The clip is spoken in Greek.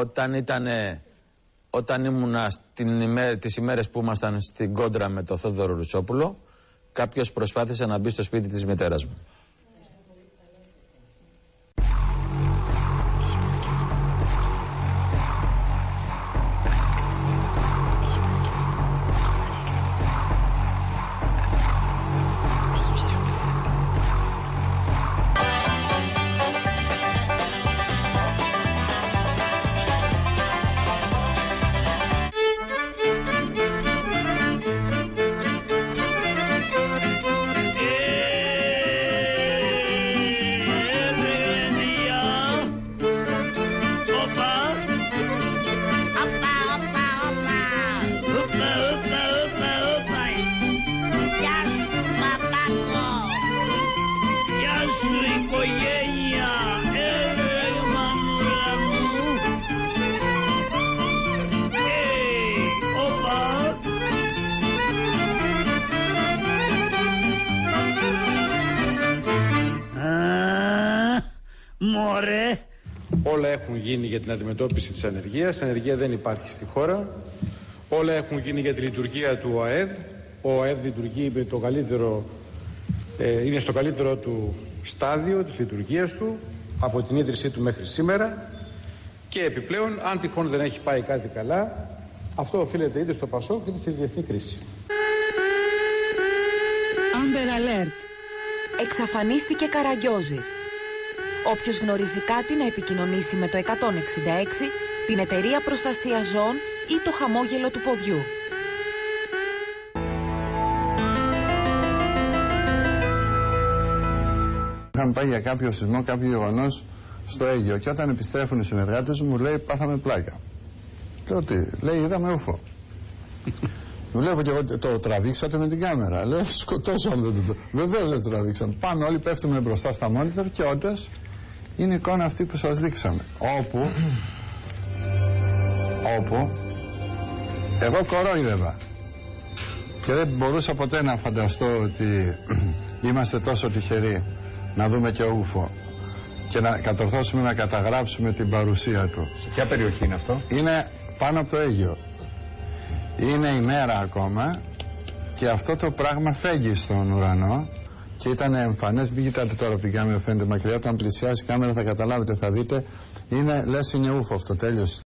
όταν ήταν όταν ήμουν ημέ, τις ημέρες που ήμασταν στην κόντρα με το Θόδωρο Ρουσόπουλο κάποιος προσπάθησε να μπει στο σπίτι της μητέρας μου. Μωρέ. Όλα έχουν γίνει για την αντιμετώπιση της ανεργίας. Ανεργία δεν υπάρχει στη χώρα. Όλα έχουν γίνει για τη λειτουργία του ΟΑΕΔ. Ο ΟΑΕΔ λειτουργεί με το καλύτερο, ε, είναι στο καλύτερο του στάδιο της λειτουργίας του από την ίδρυσή του μέχρι σήμερα και επιπλέον αν τυχόν δεν έχει πάει κάτι καλά αυτό οφείλεται είτε στο Πασό είτε στη διεθνή κρίση. Amber Alert. Εξαφανίστηκε Καραγκιόζης. Όποιος γνωρίζει κάτι να επικοινωνήσει με το 166, την Εταιρεία Προστασίας Ζώων ή το χαμόγελο του ποδιού. Είχαμε πάει για κάποιο σεισμό, κάποιο γεγονός στο Αίγιο και όταν επιστρέφουν οι συνεργάτες μου, μου λέει πάθαμε πλάκα. Λέω τι, λέει είδαμε ούφο. Μου λέω και εγώ το τραβήξατε με την κάμερα. Λέω σκοτώσαμε το. Βεβαίως δεν το τραβήξαμε. Πάμε όλοι πέφτουμε μπροστά στα μόνιτορ και όντως είναι η εικόνα αυτή που σας δείξαμε. Όπου, όπου, εγώ κορόιδευα. Και δεν μπορούσα ποτέ να φανταστώ ότι είμαστε τόσο τυχεροί να δούμε και ούφο και να κατορθώσουμε να καταγράψουμε την παρουσία του. Σε ποια περιοχή είναι αυτό; Είναι πάνω από το Αίγιο. Είναι η μέρα ακόμα και αυτό το πράγμα φέγγει στον ουρανό και ήταν εμφανές. Μην κοιτάτε τώρα από την κάμερα, φαίνεται μακριά. Όταν πλησιάσει η κάμερα θα καταλάβετε, θα δείτε. Είναι λες είναι ούφο αυτό, τέλειωσε.